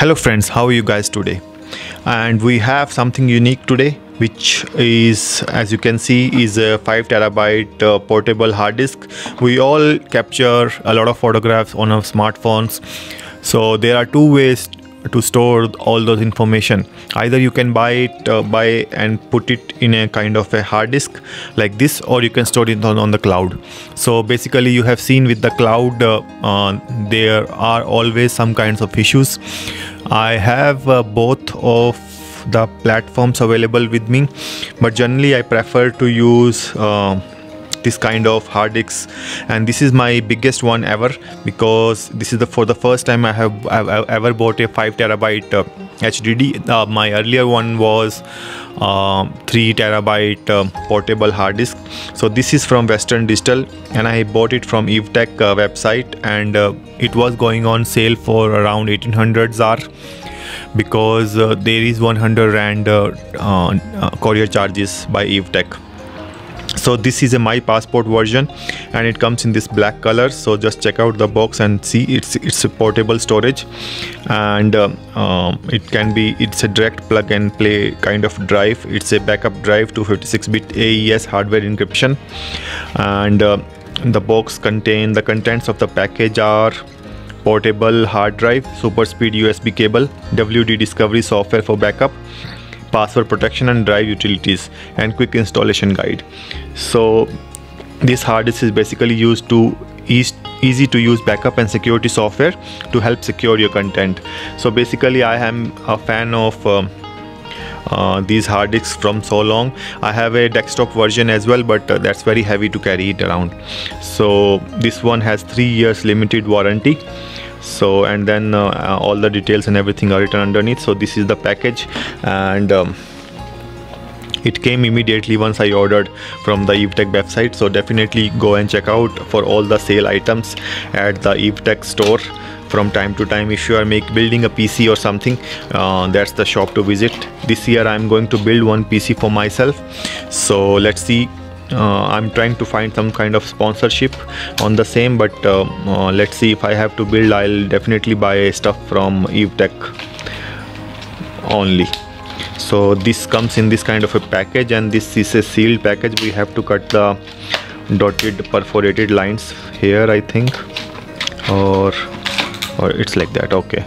hello friends how are you guys today? And we have something unique today which is as you can see is a 5 terabyte uh, portable hard disk. We all capture a lot of photographs on our smartphones. So there are two ways to store all those information. Either you can buy it uh, buy and put it in a kind of a hard disk like this or you can store it on, on the cloud. So basically you have seen with the cloud uh, uh, there are always some kinds of issues i have uh, both of the platforms available with me but generally i prefer to use uh, this kind of hard disks. And this is my biggest one ever because this is the for the first time I have I've, ever bought a 5 terabyte uh, HDD uh, my earlier one was uh, 3 terabyte uh, portable hard disk. So this is from Western Digital and I bought it from Evetech uh, website and uh, it was going on sale for around 1800 ZAR because uh, there is 100 rand courier charges by Evetech so this is a my passport version and it comes in this black color. So just check out the box and see. It's it's a portable storage and uh, um, it can be it's a direct plug and play kind of drive. It's a backup drive 256-bit AES hardware encryption. And uh, the box contain the contents of the package are portable hard drive super speed usb cable wd discovery software for backup password protection and drive utilities and quick installation guide. So this hard disk is basically used to easy to use backup and security software to help secure your content. So basically i am a fan of um, uh, these hard disks from so long. I have a desktop version as well but uh, that's very heavy to carry it around. So this one has three years limited warranty so and then uh, uh, all the details and everything are written underneath. So this is the package. And um, it came immediately once I ordered from the Evetech website. So definitely go and check out for all the sale items at the Evetech store. From time to time if you are make building a PC or something uh, that's the shop to visit. This year I'm going to build one PC for myself. So let's see I'm trying to find some kind of sponsorship on the same but uh, uh, let's see if I have to build I'll definitely buy stuff from Evetech only. So this comes in this kind of a package and this is a sealed package. We have to cut the dotted perforated lines here I think or or it's like that okay.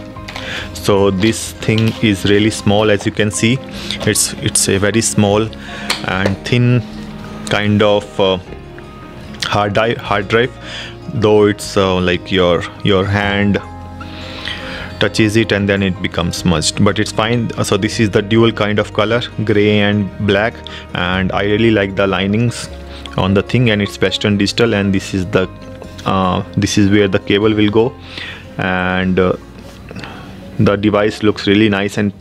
So this thing is really small as you can see. It's it's a very small and thin kind of uh, hard drive hard drive though it's uh, like your your hand touches it and then it becomes smudged. But it's fine. So this is the dual kind of color gray and black. And i really like the linings on the thing and it's western digital. And this is the uh, this is where the cable will go. And uh, the device looks really nice and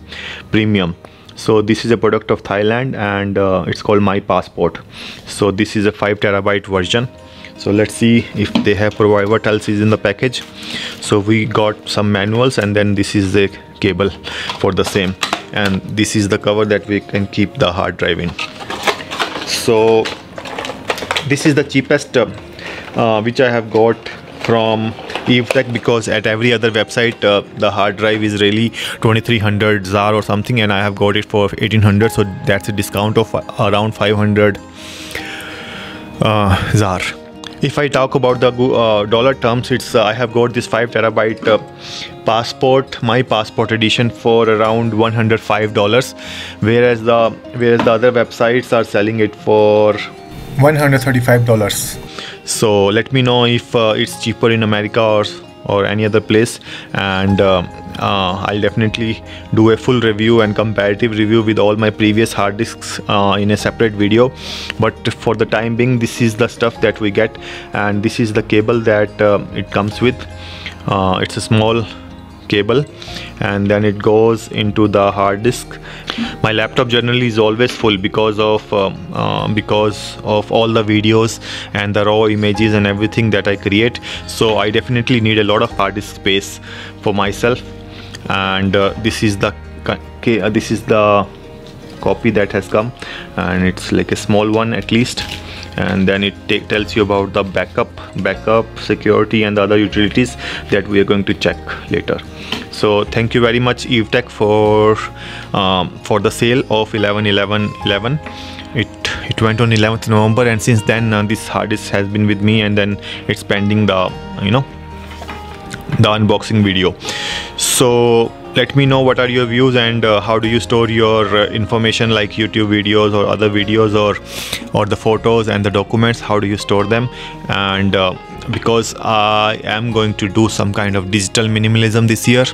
premium so this is a product of Thailand and uh, it's called my passport. So this is a 5 terabyte version. So let's see if they have provided what else is in the package. So we got some manuals and then this is the cable for the same. And this is the cover that we can keep the hard drive in. So this is the cheapest uh, uh, which I have got from Evetech because at every other website uh, the hard drive is really 2300 ZAR or something and I have got it for 1800 so that's a discount of around 500 uh, ZAR if I talk about the uh, dollar terms, it's uh, I have got this five terabyte uh, passport, my passport edition for around 105 dollars, whereas the whereas the other websites are selling it for 135 dollars so let me know if uh, it's cheaper in america or or any other place. And uh, uh, I'll definitely do a full review and comparative review with all my previous hard disks uh, in a separate video. But for the time being this is the stuff that we get. And this is the cable that uh, it comes with. Uh, it's a small cable and then it goes into the hard disk. My laptop generally is always full because of uh, uh, because of all the videos and the raw images and everything that I create. So I definitely need a lot of hard disk space for myself. And uh, this is the uh, this is the copy that has come and it's like a small one at least and then it take, tells you about the backup backup security and the other utilities that we are going to check later. So thank you very much Evetech for um, for the sale of 11 11 11 it it went on 11th november and since then uh, this hard disk has been with me and then it's pending the you know the unboxing video. So let me know what are your views and uh, how do you store your uh, information like youtube videos or other videos or or the photos and the documents? How do you store them? And uh, because i am going to do some kind of digital minimalism this year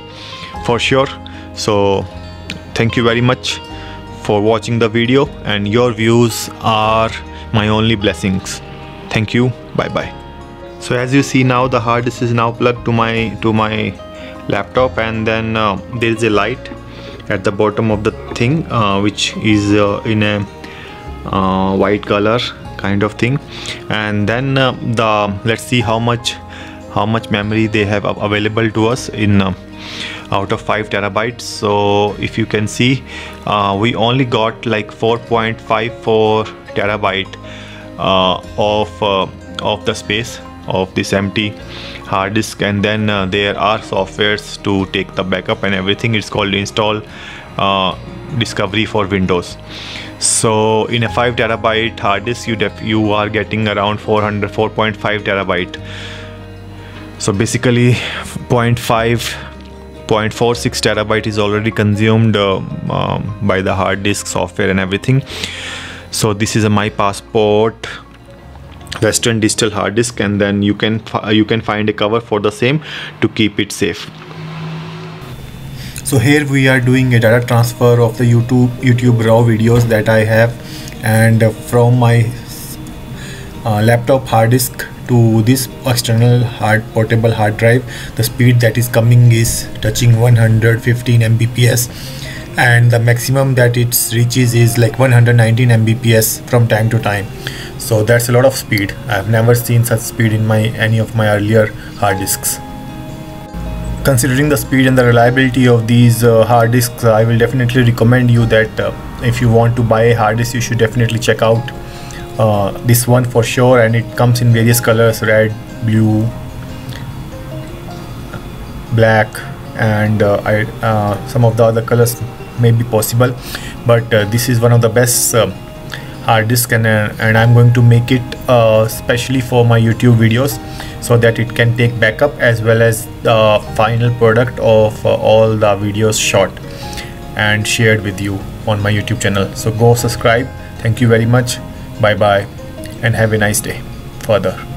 for sure. So thank you very much for watching the video and your views are my only blessings. Thank you. Bye bye so as you see now the hard disk is now plugged to my to my laptop and then uh, there is a light at the bottom of the thing uh, which is uh, in a uh, white color kind of thing. And then uh, the let's see how much how much memory they have available to us in uh, out of 5 terabytes. So if you can see we only got like 4.54 terabyte of of the space of this empty hard disk and then uh, there are softwares to take the backup and everything. It's called install uh, discovery for windows. So in a 5 terabyte hard disk you def you are getting around 400 4.5 terabyte. So basically 0.5 0.46 terabyte is already consumed uh, um, by the hard disk software and everything. So this is a my passport western digital hard disk and then you can you can find a cover for the same to keep it safe. So here we are doing a data transfer of the youtube youtube raw videos that i have. And from my uh, laptop hard disk to this external hard portable hard drive the speed that is coming is touching 115 mbps and the maximum that it reaches is like 119 mbps from time to time. So that's a lot of speed. I've never seen such speed in my any of my earlier hard disks. Considering the speed and the reliability of these uh, hard disks I will definitely recommend you that uh, if you want to buy a hard disk you should definitely check out uh, this one for sure and it comes in various colors red blue black and uh, I, uh, some of the other colors may be possible but uh, this is one of the best hard disk and, uh, and I'm going to make it uh, specially for my YouTube videos so that it can take backup as well as the final product of uh, all the videos shot and shared with you on my YouTube channel. So go subscribe. Thank you very much. Bye bye and have a nice day. Further